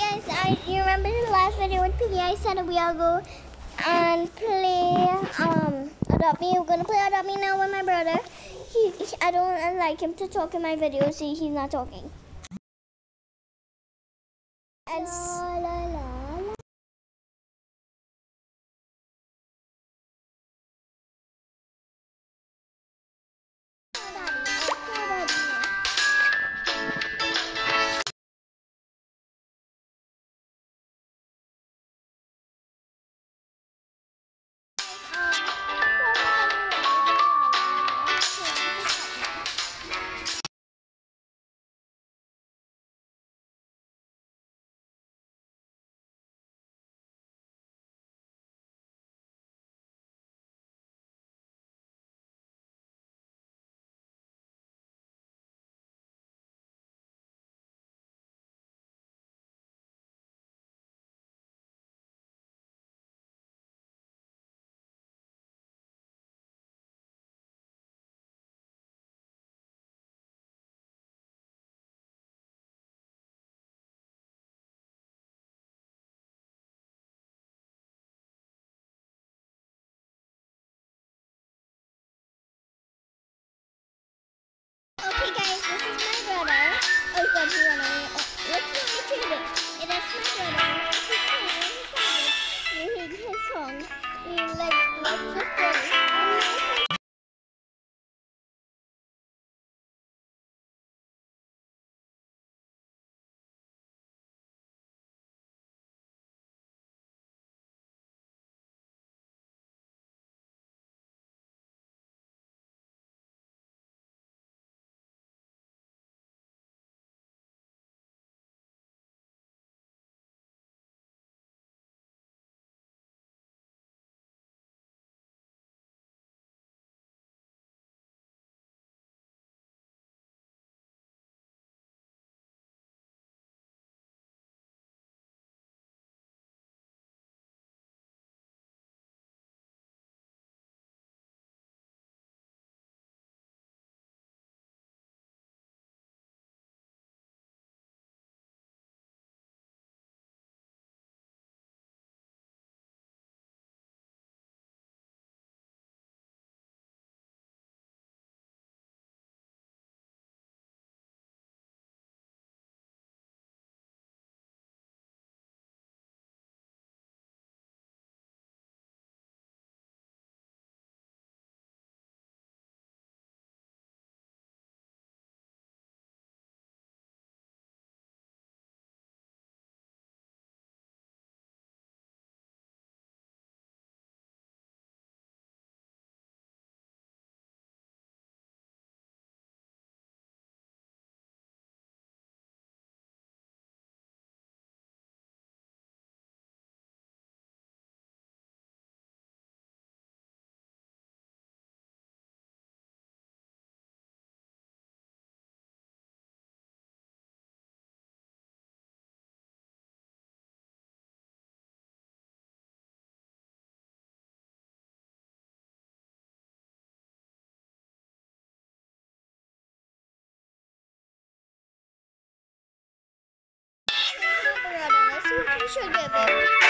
guys, I you remember the last video with Piggy? I said we all go and play um Adopt Me. We're gonna play Adopt Me now with my brother. He, he I don't like him to talk in my videos. See, he's not talking. And La la la We like, Let's see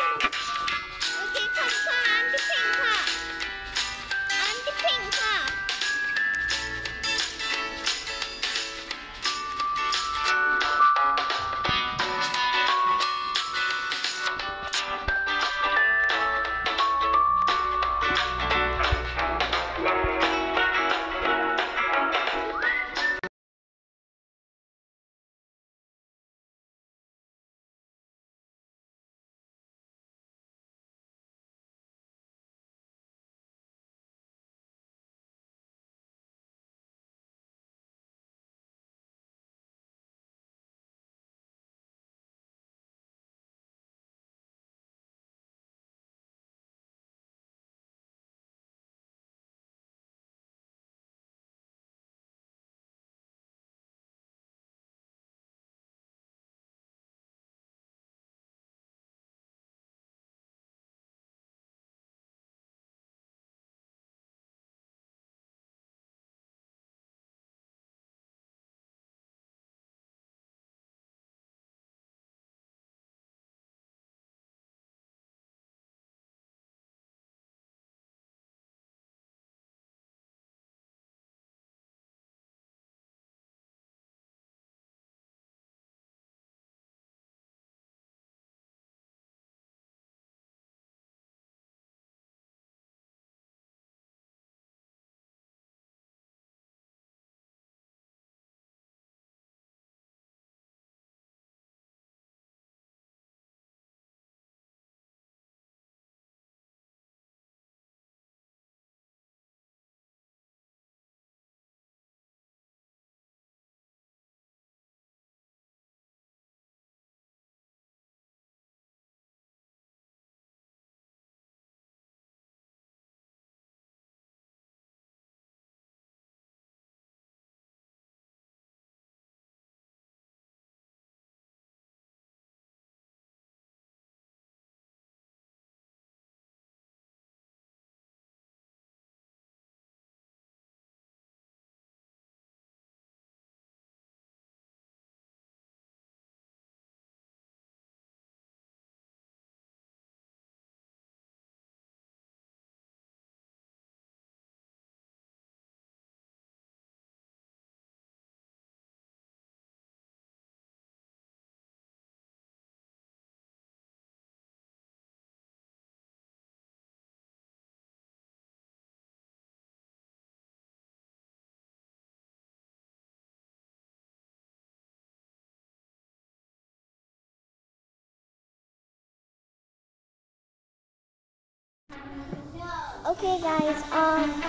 Okay, guys. Um.